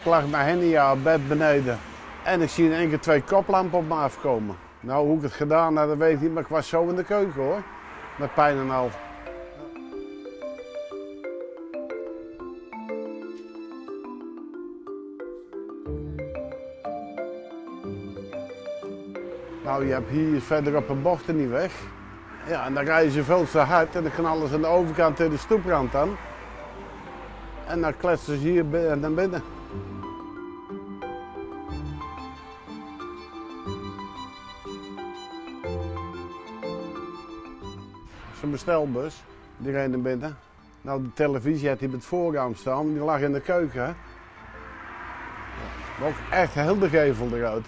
Ik lag met Henny op bed beneden. En ik zie in één keer twee koplampen op me afkomen. Nou, hoe ik het gedaan heb, dat weet ik niet, maar ik was zo in de keuken hoor. Met pijn en al. Nou, je hebt hier verderop een bochten niet weg. Ja, en dan rijden ze veel te hard en dan knallen ze aan de overkant tegen de stoeprand aan. En dan kletsen ze hier bi- naar binnen. Zijn bestelbus, die reed binnen. Nou, de televisie had hij op het voorraam staan, die lag in de keuken. ook echt heel de gevel eruit.